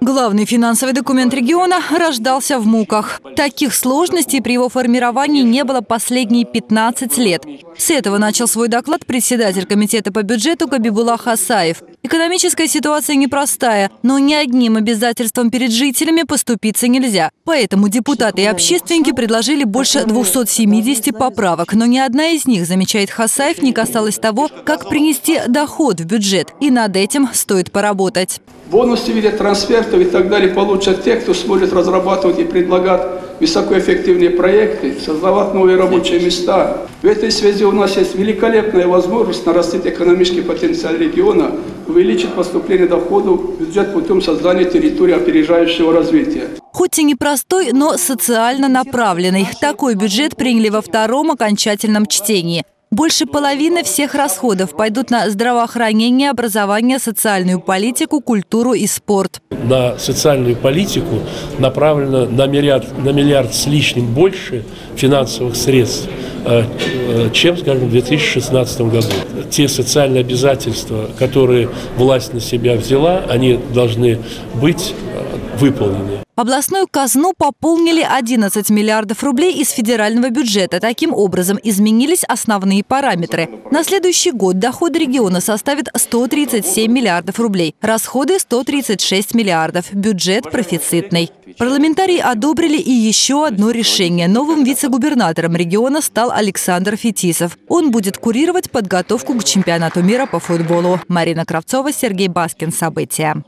Главный финансовый документ региона рождался в муках. Таких сложностей при его формировании не было последние 15 лет. С этого начал свой доклад председатель комитета по бюджету Кабибула Хасаев. Экономическая ситуация непростая, но ни одним обязательством перед жителями поступиться нельзя. Поэтому депутаты и общественники предложили больше 270 поправок, но ни одна из них, замечает Хасаев, не касалась того, как принести доход в бюджет. И над этим стоит поработать. Бонусы в виде трансфертов и так далее получат те, кто сможет разрабатывать и предлагать высокоэффективные проекты, создавать новые рабочие места. В этой связи у нас есть великолепная возможность нарастить экономический потенциал региона, увеличить поступление доходов в бюджет путем создания территории опережающего развития. Хоть и непростой, но социально направленный. Такой бюджет приняли во втором окончательном чтении. Больше половины всех расходов пойдут на здравоохранение, образование, социальную политику, культуру и спорт. На социальную политику направлено на миллиард, на миллиард с лишним больше финансовых средств, э, э, чем, скажем, в 2016 году. Те социальные обязательства, которые власть на себя взяла, они должны быть э, выполнены. Областную казну пополнили 11 миллиардов рублей из федерального бюджета. Таким образом, изменились основные параметры. На следующий год доходы региона составят 137 миллиардов рублей, расходы – 136 миллиардов, бюджет профицитный. Парламентарии одобрили и еще одно решение. Новым вице-губернатором региона стал Александр Фетисов. Он будет курировать подготовку к чемпионату мира по футболу. Марина Кравцова, Сергей Баскин. События.